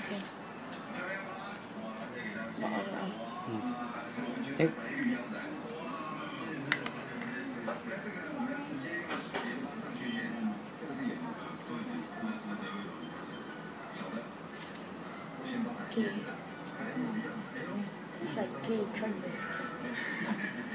Okay. Maaf. Eh, Okay. It's like gay, trying to escape.